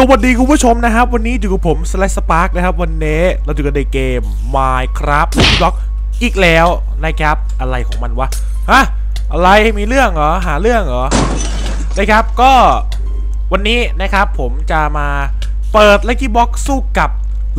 สวัสดีคุณผู้ชมนะครับ วันนี้อยู่กับผมสไลด์สปาร์กนะครับ วันนี้เราอยู่กันในเกม Minecraft บล็อกอีกแล้วนะครับ อะไรของมันวะฮะอะไรมีเรื่องเหรอหาเรื่องเหรอนะครับก็วันนี้นะครับผมจะมาเปิด Lucky Box สู้กับ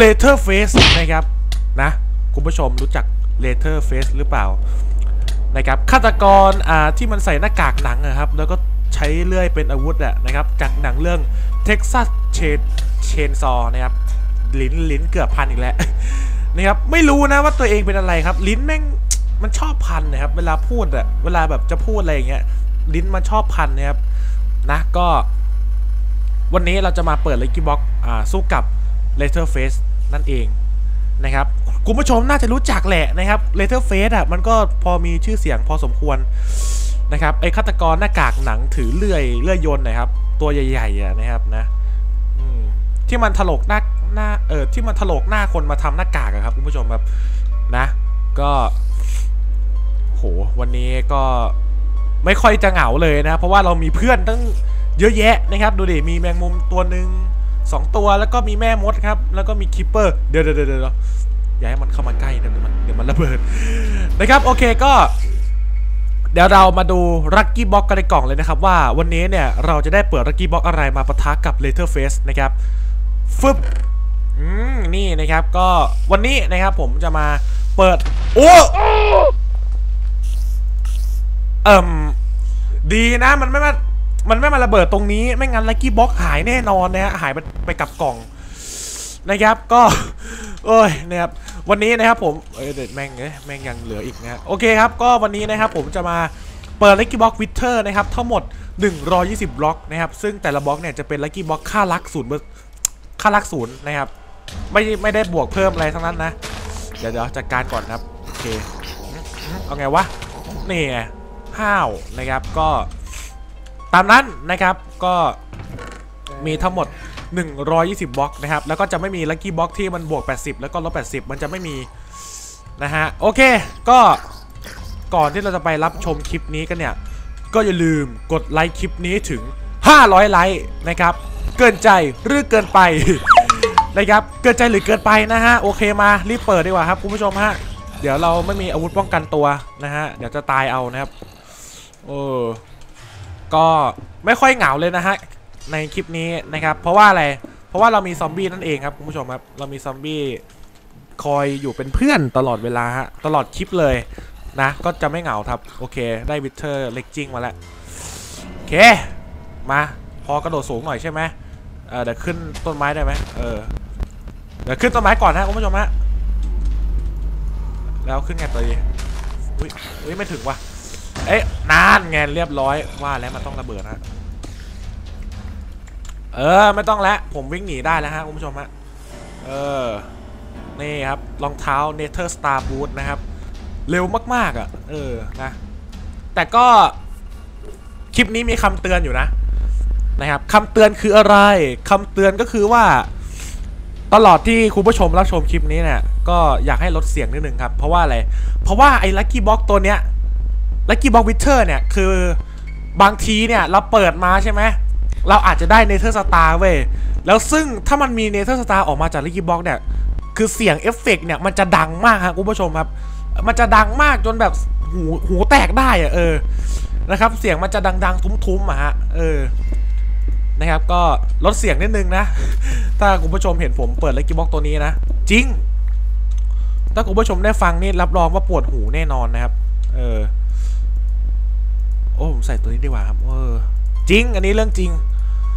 Letterface นะครับนะคุณผู้ชมรู้จัก Letterface หรือเปล่านะครับฆาตกรอ่าที่มันใส่หน้ากากหนังนะครับ แล้วก็ใช้เลื่อยเป็นอาวุธอะนะครับจากหนังเรื่อง Texas Chain Chainsaw นะครับลิ้นลิ้นเกือบพันอีกแล้วนะครับไม่รู้นะว่าตัวเองเป็นอะไรครับ ลิ้นแม่งมันชอบพันนะครับ เวลาพูดอะเวลาแบบจะพูดอะไรอย่างเงี้ยลิ้นมันชอบพันนะครับนะก็ วันนี้เราจะมาเปิด Lucky Box อ่าสู้กับ Letterface นั่นเองนะครับคุณผู้ชมน่าจะรู้จักแหละนะครับ Letterface อะมันก็พอมีชื่อเสียงพอสมควรนะครับไอ้ฆาตกรหน้ากากหนังถือเลื่อยเลื่อยยนนะครับ ตัวใหญ่ๆอะนะครับนะอืมที่มันถลกหน้าหน้าเออที่มันถลกหน้าคนมาทำหน้ากากอะครับคุณผู้ชมแบบนะ ก็โหวันนี้ก็ไม่ค่อยจะเหงาเลยนะ เพราะว่าเรามีเพื่อนตั้งเยอะแยะนะครับ ดูดิมีแมงมุมตัวหนึ่งสองตัวแล้วก็มีแม่มดครับ แล้วก็มีคิปเปอร์เดี๋ยวเดี๋ยวเดี๋ยวเดี๋ยวอย่าให้มันเข้ามาใกล้นะเดี๋ยวมันเดี๋ยวมันระเบิดนะครับ โอเคก็ เดี๋ยวเรามาดู Lucky Block กันในกล่องเลยนะครับว่าวันนี้เนี่ยเราจะได้เปิด Lucky Block อะไรมาปะทะกับ Leatherface นะครับฟึบอืมนี่นะครับก็วันนี้นะครับผมจะมาเปิด โอ้เอิ่มดีนะมันไม่มา มันไม่มาระเบิดตรงนี้ไม่งั้น Lucky Block หายแน่นอนนะฮะหายไปไปกับกล่องนะครับก็ โอ้ยนะครับ วันนี้นะครับผมเอ้ยเด็ดแม่งเอ้ยแม่งยังเหลืออีกนะโอเคครับก็วันนี้นะครับผมจะมาเปิด Lucky Block Wither นะครับทั้งหมด 120บล็อกนะครับซึ่งแต่ละบล็อกเนี่ยจะเป็น Lucky Block ค่า luck ศูนย์ค่า luck ศูนย์นะครับไม่ไม่ได้บวกเพิ่มอะไรทั้งนั้นนะ เดี๋ยวเดี๋ยวจัดการก่อนครับโอเคเอาไงวะนี่ไงห้าวนะครับก็ตามนั้นนะครับก็มีทั้งหมด 120บล็อกนะครับ แล้วก็จะไม่มีลัคกี้บ็อกที่มันบวก 80 แล้วก็ลบ 80 มันจะไม่มีนะฮะ โอเค ก็ก่อนที่เราจะไปรับชมคลิปนี้กันเนี่ย ก็อย่าลืมกดไลค์คลิปนี้ถึง 500 ไลค์นะครับ เกินใจหรือเกินไปนะครับ เกินใจหรือเกินไปนะฮะ โอเคมา รีบเปิดดีกว่าครับคุณผู้ชมฮะ เดี๋ยวเราไม่มีอาวุธป้องกันตัวนะฮะ เดี๋ยวจะตายเอานะครับโอ้ก็ไม่ค่อยเหงาเลยนะฮะ ในคลิปนี้นะครับ เพราะว่าอะไร เพราะว่าเรามีซอมบี้นั่นเองครับคุณผู้ชมครับ เรามีซอมบี้คอยอยู่เป็นเพื่อนตลอดเวลาฮะ ตลอดคลิปเลยนะ ก็จะไม่เหงาครับ โอเค ได้วิเทอร์เล็กจิ้งมาแล้ว โอเค มา พอกระโดดสูงหน่อยใช่ไหมเออเดี๋ยวขึ้นต้นไม้ได้ไหมเออ เดี๋ยวขึ้นต้นไม้ก่อนนะคุณผู้ชมฮะ แล้วขึ้นไงตัวดีอุ้ยอุ้ยไม่ถึงว่ะ เอ๊ะนานไงเรียบร้อย ว่าแล้วมันต้องระเบิดฮะ เออไม่ต้องแล้วผมวิ่งหนีได้แล้วฮะคุณผู้ชมฮะเออนี่ครับรองเท้า Nether Star Boot นะครับ เร็วมาก ๆ อะ เออนะ แต่ก็คลิปนี้มีคำเตือนอยู่นะ นะครับคำเตือนคืออะไรคำเตือนก็คือว่า ตลอดที่คุณผู้ชมรับชมคลิปนี้เนี่ย ก็อยากให้ลดเสียงนิดนึงครับ เพราะว่าอะไร เพราะว่าไอ้ Lucky Block ตัวเนี้ย Lucky Block Wither เนี่ย คือบางทีเนี่ย เราเปิดมาใช่ไหม เราอาจจะได้ Nether Star เว้ยแล้วซึ่งถ้ามันมี Nether Star ออกมาจาก Lucky Block เนี่ย คือเสียงเอฟเฟกเนี่ย มันจะดังมากครับคุณผู้ชมครับ มันจะดังมากจนแบบหูหูแตกได้อะเออนะครับ เสียงมันจะดัง ๆ ทุ้มๆอะฮะเออนะครับ ก็ลดเสียงนิดนึงนะ ถ้าคุณผู้ชมเห็นผมเปิดเลกิบ็อกตัวนี้นะ จริง ถ้าคุณผู้ชมได้ฟังนี่รับรองว่าปวดหูแน่นอนนะครับ เออโอ้ผมใส่ตัวนี้ดีกว่าครับ เออ จริง อันนี้เรื่องจริง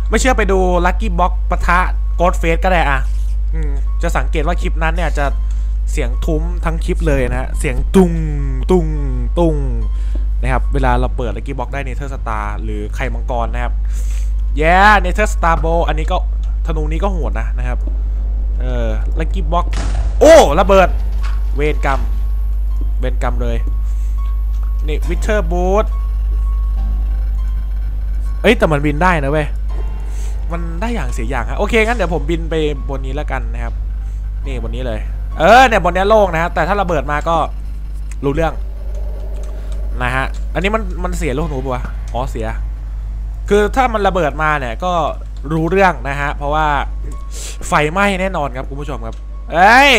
ไม่เชื่อไปดูลั c กี้บ็อกปะทะกอดเฟสก็ได้อะอืมจะสังเกตว่าคลิปนั้นเนี่ยจะเสียงทุ้มทั้งคลิปเลยนะฮะ เสียงตุงตุงตุงนะครับ เวลาเราเปิดลั c กี้บ็อกได้ Nether Star หรือไข่มังกรนะครับ แย่ Nether Star Bow อันนี้ก็ธนูนี้ก็โหดนะนะครับ เออ Lucky Block โอ้ระเบิด เวรกรรม เวรกรรมเลย นี่ Wither Boots เอ้ยแต่มันบินได้นะเว้ย มันได้อย่างเสียอย่างฮะโอเคงั้นเดี๋ยวผมบินไปบนนี้แล้วกันนะครับ นี่บนนี้เลย เออเนี่ยบนนี้โล่งนะฮะแต่ถ้าระเบิดมาก็รู้เรื่องนะฮะอันนี้มันมันเสียลูกหนูปะอ๋อเสีย คือถ้ามันระเบิดมาเนี่ยก็รู้เรื่องนะฮะเพราะว่าไฟไหม้แน่นอนครับคุณผู้ชมครับเอ้ย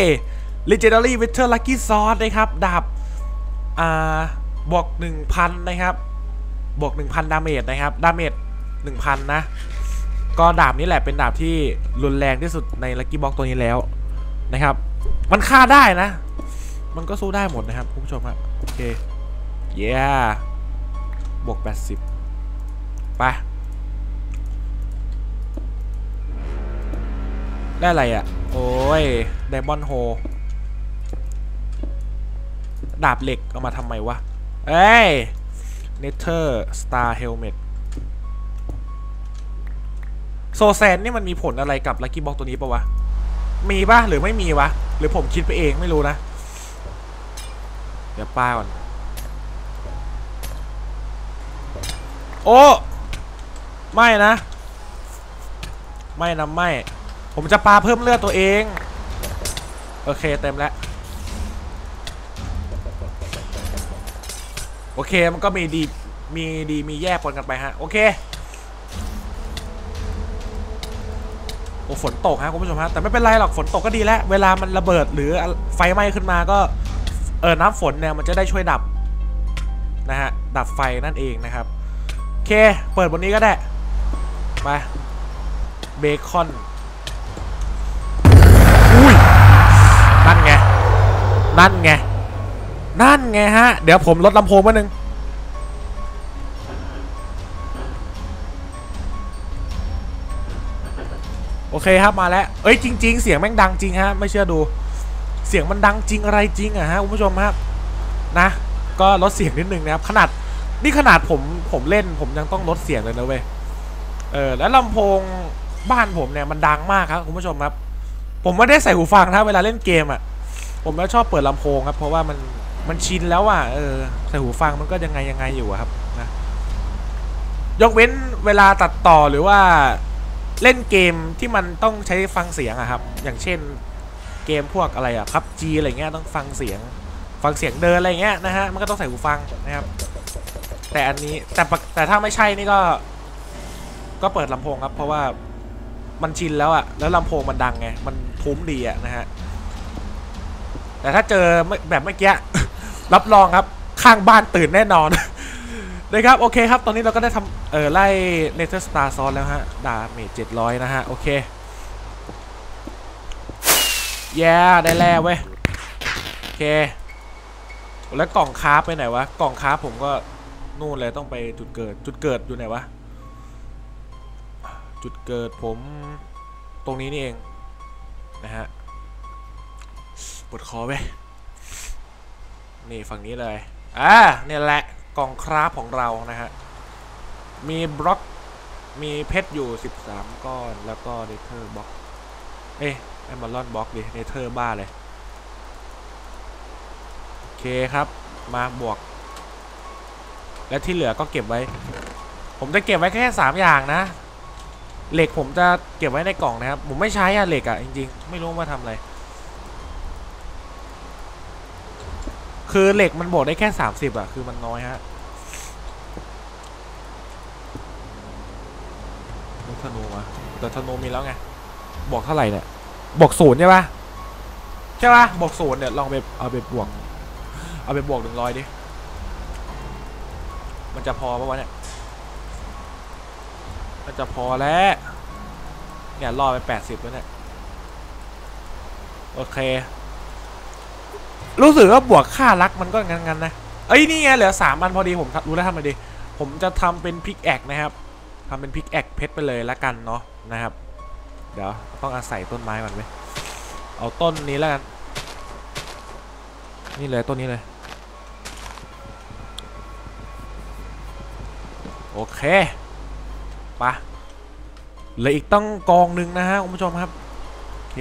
Legendary Wither Lucky Sword นะครับดาบอ่าบวก1,000นะครับบวก1,000 damage นะครับ damage 1,000 นะ ก็ดาบนี้แหละเป็นดาบที่รุนแรงที่สุดใน Lucky Block ตัวนี้แล้วนะครับ มันฆ่าได้นะ มันก็สู้ได้หมดนะครับคุณผู้ชมครับโอเคเย้บวก 80ไปได้อะไรอะ่ะ โอ้ย diamond hoe ดาบเหล็กเอามาทำไมวะ เอ้ย Nether Star helmet โซแซนนี่มันมีผลอะไรกับลัคกี้บ็อกตัวนี้ปะวะ มีปะหรือไม่มีวะ หรือผมคิดไปเองไม่รู้นะ เดี๋ยวป้าก่อน โอ้ ไม่นะ ไม่นะไม่ ผมจะปาเพิ่มเลือดตัวเอง โอเคเต็มแล้ว โอเคมันก็มีดีมีดีมีแย่ปนกันไปฮะ โอเค โอ้ฝนตกฮะคุณผู้ชมฮะแต่ไม่เป็นไรหรอกฝนตกก็ดีแล้วเวลามันระเบิดหรือไฟไหม้ขึ้นมาก็เออน้ำฝนเนี่ยมันจะได้ช่วยดับนะฮะดับไฟนั่นเองนะครับโอเคเปิดบนนี้ก็ได้ไปเบคอนอุ้ยนั่นไงนั่นไงนั่นไงฮะเดี๋ยวผมลดลำโพงมาหนึ่ง เคครับมาแล้ว เอ้ยจริง ๆ เสียงแม่งดังจริงฮะไม่เชื่อดู เสียงมันดังจริงอะไรจริงอะฮะคุณผู้ชมครับนะ ก็ลดเสียงนิดนึงนะครับขนาดนี่ขนาดผมผมเล่นผมยังต้องลดเสียงเลยนะเว้ยเออแล้วลำโพงบ้านผมเนี่ยมันดังมากครับคุณผู้ชมครับ ผมไม่ได้ใส่หูฟังนะเวลาเล่นเกมอะ่ะ ผมก็ชอบเปิดลำโพงครับ เพราะว่ามันมันชินแล้วอะเออใส่หูฟังมันก็ยังไงยังไงอยู่อะครับนะยกเว้นเวลาตัดต่อหรือว่า เล่นเกมที่มันต้องใช้ฟังเสียงอะครับ อย่างเช่นเกมพวกอะไรอะครับจีอะไรเงี้ยต้องฟังเสียง ฟังเสียงเดินอะไรเงี้ยนะฮะมันก็ต้องใส่หูฟังนะครับ แต่อันนี้แต่แต่ถ้าไม่ใช่นี่ก็ ก็เปิดลำโพงครับ เพราะว่ามันชินแล้วอะแล้วลำโพงมันดังไงมันทุ้มดีอะนะฮะแต่ถ้าเจอแบบเมื่อกี้รับรองครับข้างบ้านตื่นแน่นอน นะครับโอเคครับตอนนี้เราก็ได้ทำเออได้ Nether Star sword แล้วฮะ damage เจ็ดร้อยนะฮะโอเคแย่ได้แล้วเว้ยโอเคแล้วกล่อง craft ไปไหนวะกล่อง craft ผมก็นู่นเลยต้องไปจุดเกิดจุดเกิดอยู่ไหนวะจุดเกิดผมตรงนี้นี่เองนะฮะปวดคอเว้ยนี่ฝั่งนี้เลยอ่าเนี่ยแหละ กล่อง craft ของเรานะฮะ มีบล็อก มีเพชรอยู่ 13 ก้อน แล้วก็ Nether block เอ้ย diamond block ดิ Nether บ้าเลย โอเคครับ มาบวก และที่เหลือก็เก็บไว้ ผมจะเก็บไว้แค่ 3 อย่างนะ เหล็กผมจะเก็บไว้ในกล่องนะครับ ผมไม่ใช้อะเหล็กอะจริงๆ ไม่รู้ว่าทำอะไร คือเหล็กมันบวกได้แค่30อะคือมันน้อยฮะลูกธนูมาแต่ธนูมีแล้วไงบวกเท่าไหร่เนี่ยบวกศูนย์ใช่ปะใช่ปะบวกศูนย์เนี่ย ลองไปเอาไปบวก เอาไปบวกหนึ่งร้อยดิ มันจะพอปะวะเนี่ย มันจะพอแล้ว เนี่ยรอไปแปดสิบแล้วเนี่ย โอเค รู้สึกว่าบวกค่ารักมันก็งั้นๆนะเอ้ยนี่ไงเหลือสามอันพอดีผมรู้แล้วทำไงดีผมจะทำเป็นพิกแอกนะครับทำเป็นพิกแอกเพชรไปเลยละกันเนาะนะครับ เดี๋ยวต้องอาศัยต้นไม้ก่อนไหมเอาต้นนี้แล้วกันนี่เลยต้นนี้เลยโอเคปะเหลืออีกต้องกองหนึ่งนะฮะคุณผู้ชมครับโอเค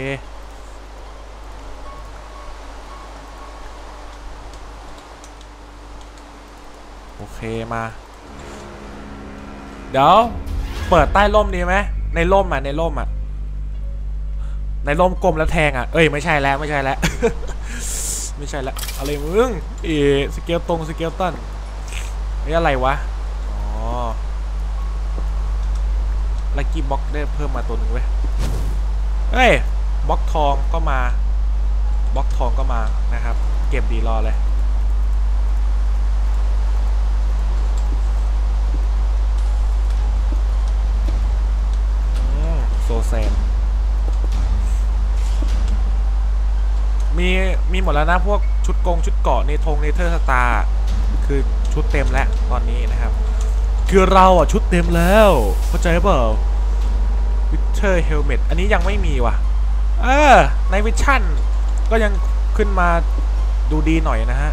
เคมา เดี๋ยว เปิดใต้ร่มดีไหมในร่มอะในร่มอะ ในร่มกลมแล้วแทงอะ เอ้ยไม่ใช่แล้วไม่ใช่แล้วไม่ใช่แล้วอะไรมึงเอสเกลตรงสเกลตันนี่อะไรวะ อ๋อลักกี้บ็อกได้เพิ่มมาตัวหนึ่งเว้ย เฮ้ยบล็อกทองก็มาบล็อกทองก็มานะครับ เก็บดีรอเลย อืมโซ แซนมีมีหมดแล้วนะพวกชุดกงชุดเกาะเนทง Nether Star คือชุดเต็มแล้วตอนนี้นะครับ คือเราอะชุดเต็มแล้ว เข้าใจเปล่า Wither helmet อันนี้ยังไม่มีว่ะ เออ ในวิชั่น ก็ยังขึ้นมาดูดีหน่อยนะฮะ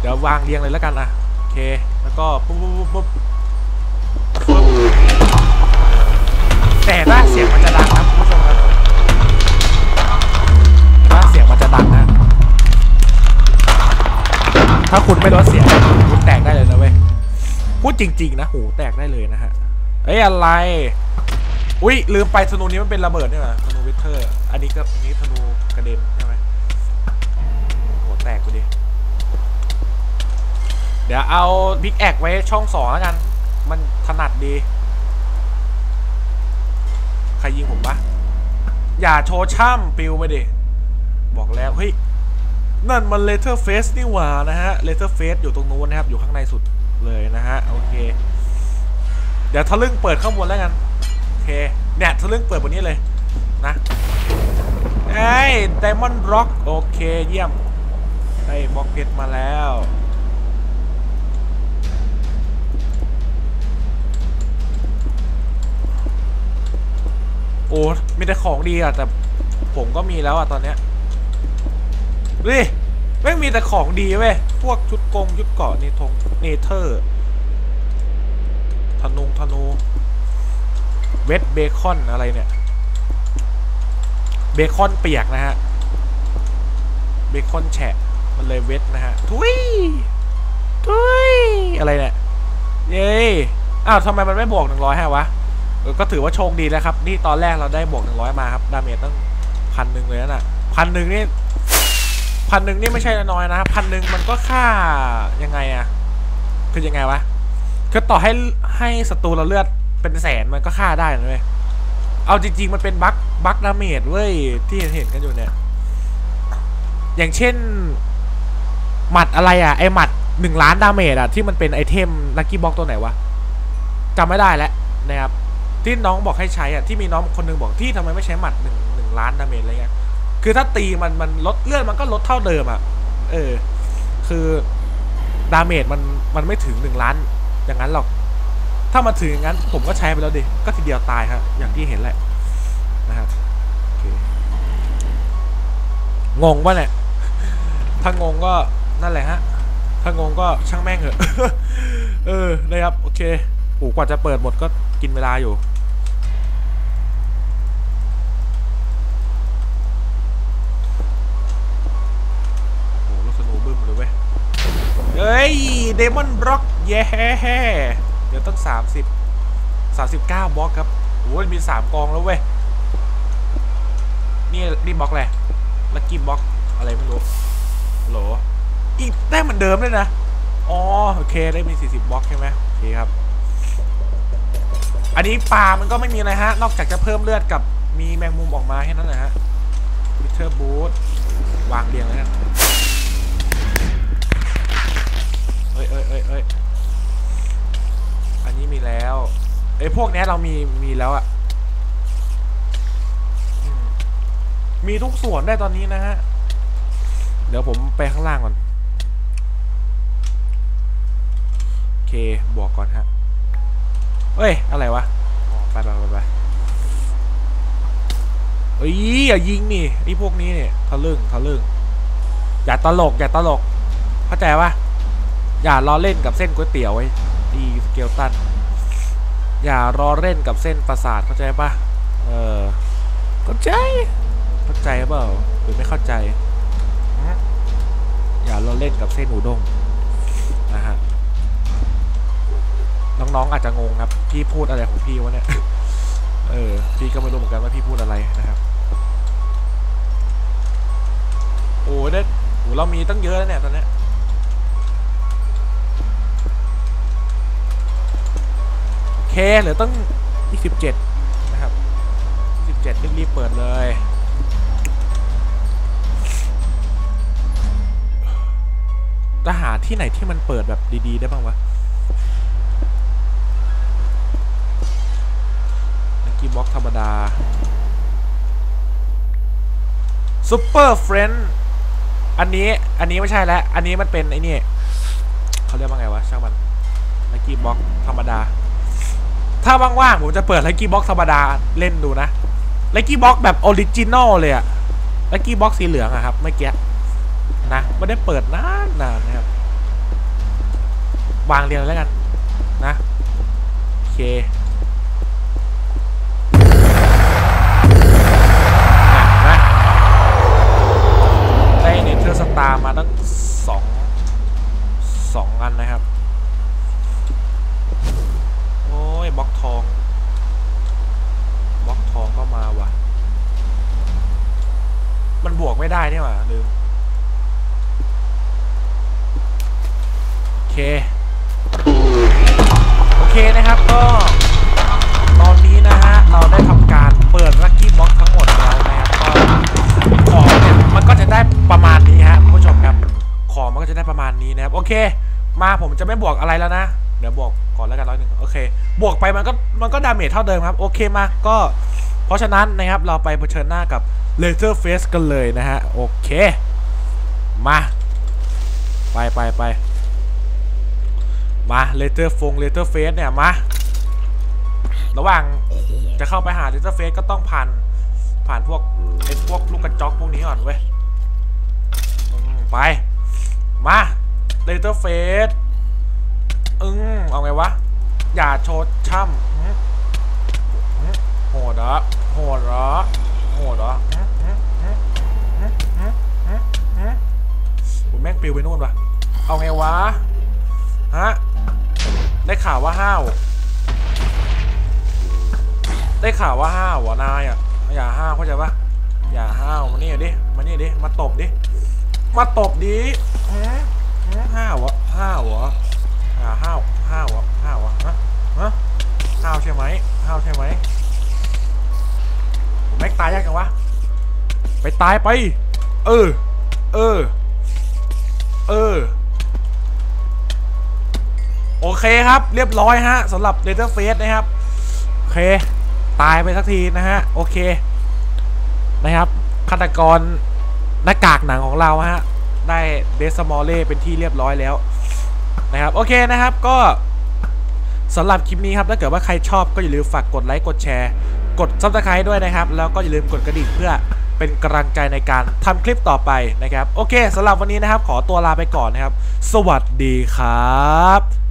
เดี๋ยววางเรียงเลยแล้วกันอะ โอเค แล้วก็ปุ๊บปุ๊บปุ๊บปุ๊บปุ๊บ แต่ถ้าเสียงมันจะดังนะคุณผู้ชมครับถ้าเสียงมันจะดังนะ ถ้าคุณไม่ลดเสียงคุณแตกได้เลยนะเว้ย พูดจริง ๆ นะหูแตกได้เลยนะฮะ เอ้ยอะไร อุ้ยลืมไปธนูนี้มันเป็นระเบิดนี่หว่าธนู Wither อันนี้ก็อันนี้ธนูกระเด็นใช่ไหมหัวแตกกูดิ เดี๋ยวเอา pickaxe ไว้ช่องสองแล้วกัน มันถนัดดี ยิงผมปะอย่าโชว์ช่ำปิวไปดิบอกแล้วเฮ้ยนั่นมัน Leatherface นี่หว่านะฮะ Leatherface อยู่ตรงนู้นนะครับ อยู่ข้างในสุดเลยนะฮะ โอเค เดี๋ยวทะลึ่งเปิดข้างบนแล้วกัน โอเค เนี่ยทะลึ่งเปิดบนนี้เลยนะเอ้ยไดมอนด์ร็อกโอเคเยี่ยมได้บล็อกเพชรมาแล้ว โอ้มีแต่ของดีอะแต่ผมก็มีแล้วอะตอนเนี้ยดิไม่งมีแต่ของดีเว้ย พวกชุดกงชุดเกาะเนทง Nether ธนุงธนู wet bacon อะไรเนี่ย เบคอนเปียกนะฮะ เบคอนแฉะ มันเลย wet นะฮะ ทุย ทุย อะไรเนี่ย เย้อ้าวทำไมมันไม่บวกหนึ่งร้อยฮะวะ ออก็ถือว่าโชคดีแล้วครับ นี่ตอนแรกเราได้บวกหนึ่งร้อยมาครับ damage ตั้งพันหนึ่งเลยนะพันหนึ่งนี่พันหนึ่งนี่ไม่ใช่น้อยนะพันหนึ่งมันก็ค่ายังไงอะคือยังไงวะคือต่อให้ให้ศัตรูเราเลือดเป็นแสนมันก็ฆ่าได้นะเว้ยเอาจริง ๆ มันเป็น bug bug damage เว้ยที่เห็นกันอยู่เนี่ย อย่างเช่น หมัดอะไรอะไอหมัดหนึ่งล้าน damage อะที่มันเป็น item lucky block ตัวไหนวะจำไม่ได้แล้วนะครับ ที่น้องบอกให้ใช้อะที่มีน้องคนหนึ่งบอกที่ทำไมไม่ใช้หมัดหนึ่งหนึ่งล้าน damage อะไรเงี้ยคือถ้าตีมันมันลดเลือดมันก็ลดเท่าเดิมอะเออ คือ damage มันมันไม่ถึงหนึ่งล้านอย่างนั้นหรอก ถ้ามาถึงอย่างนั้นผมก็ใช้ไปแล้วดิก็ทีเดียวตายครับอย่างที่เห็นแหละนะครับงงป่ะเนี่ยถ้างงก็นั่นแหละฮะถ้างงก็ช่างแม่งเหอะ เออนะครับ โอเคโอ้กว่าจะเปิดหมดก็กินเวลาอยู่ โอ้ลูกสนูบึ้มเลยเว้ย เฮ้ยเดมอนบล็อกเย้เดี๋ยวต้องสามสิบสามสิบเก้าบล็อกครับโอ้ยมีสามกองแล้วเว้ย นี่นี่บล็อกแหละลักกี้บล็อกอะไรไม่รู้โหลอีกได้เหมือนเดิมเลยนะ อ๋อ โอเคได้มี 40บล็อกใช่ไหมโอเคครับ อันนี้ปลามันก็ไม่มีอะไรฮะ นอกจากจะเพิ่มเลือดกับมีแมงมุมออกมาแค่นั้นแหละฮะวิเทอร์บูทวางเรียงเลยนะ เอ้ยเอ้ยเอ้ยเอ้ยอันนี้มีแล้วไอ้ยพวกนี้เรามีมีแล้วอะมีทุกส่วนได้ตอนนี้นะฮะ เดี๋ยวผมไปข้างล่างก่อน โอเคบวกก่อนฮะเอ้ย อะไรวะไปไปไปไปเอ้ยอย่ายิงนี่ไอ้พวกนี้เนี่ยทะลึ่งทะลึ่งอย่าตลกอย่าตลก เข้าใจปะ อย่าล้อเล่นกับเส้นก๋วยเตี๋ยวไว้ดีสเกลตัน อย่ารอเล่นกับเส้นประสาทเข้าใจปะเออเข้าใจเข้าใจเปล่าหรือไม่เข้าใจ อย่าล้อเล่นกับเส้นอูดงนะฮะน้องๆอาจจะงงครับ พี่พูดอะไรของพี่วะเนี่ย เออ พี่ก็ไม่รู้เหมือนกันว่าพี่พูดอะไรนะครับ โอ้ได้โอ้เรามีตั้งเยอะแล้วเนี่ยตอนเนี้ เคเหลือตั้ง 27 นะครับ 27รีบเปิดเลยจะหารที่ไหนที่มันเปิดแบบดีๆ ได้บ้างวะ lucky block ธรรมดา super friend อันนี้ อันนี้ไม่ใช่แล้ว อันนี้มันเป็นไอ้นี่เขาเรียกว่าไงวะ ช่างมัน lucky block ธรรมดา ถ้าว่างๆผมจะเปิด lucky block ธรรมดาเล่นดูนะ lucky block แบบ original เลยอะ lucky block สีเหลืองอะครับเมื่อกี้นะไม่ได้เปิดนานนานนะครับวางเรียงแล้วกันนะโอเคอะนะได้ Nether Star มาตั้งสองสองอันนะครับ โอ้ยบล็อกทองบล็อกทองก็มาว่ะ มันบวก ไม่ได้นี่หว่าลืม โอเค โอเคนะครับก็ ตอนนี้นะฮะ เราได้ทำการเปิด lucky block ทั้งหมดแล้วนะครับก็ของเนี่ยมันก็จะได้ประมาณนี้ฮะคุณผู้ชมครับ ของมันก็จะได้ประมาณนี้นะครับ โอเค มาผมจะไม่บวกอะไรแล้วนะ เดี๋ยวบวกก่อนแล้วกันร้อยหนึ่งโอเค บวกไปมันก็มันก็ damage เท่าเดิมครับ โอเคมาก็ เพราะฉะนั้นนะครับเราไปเผชิญหน้ากับ Leatherface กันเลยนะฮะ โอเค มา ไปไปไปมา Leatherface Leatherface เนี่ย มา ระหว่างจะเข้าไปหาเลเตอร์เฟสก็ต้องผ่าน ผ่านพวกไอ้พวกลูกกระจอกพวกนี้ก่อนเว้ยไป มาเลเตอร์เฟสอึ้งเอาไงวะ อย่าโชดช่ำโหดเหรอโหดเหรอ โหดเหรอผมแม่งปิวไปนู่นว่ะ เอาไงวะ ฮะ ได้ข่าวว่าห้าว ได้ข่าวว่าห้าวหรอนายอะ อย่าห้าวเข้าใจปะอย่าห้าวมานี่ดิ มานี่ดิ มาตบดิ มาตบดิห้าวห้าวหรออย่าห้าว ห้าวห้าวหรอฮะฮะห้าวใช่ไหมห้าวใช่ไหม แม็กตายยากจังวะ ไปตายไป เออ เออ เออ โอเคครับ เรียบร้อยฮะสำหรับ l e t t e r f a c e นะครับ โอเค ตายไปสักทีนะฮะ โอเค นะครับฆาตกรหน้ากากหนังของเราฮะ ได้เดสมอลเล่เป็นที่เรียบร้อยแล้ว นะครับ โอเคนะครับก็สำหรับคลิปนี้ครับ ถ้าเกิดว่าใครชอบก็อย่าลืมฝากกดไลค์ กดแชร์ กด subscribe ด้วยนะครับ แล้วก็อย่าลืมกดกระดิ่งเพื่อเป็นกำลังใจในการทำคลิปต่อไปนะครับ โอเคสำหรับวันนี้นะครับ ขอตัวลาไปก่อนนะครับ สวัสดีครับ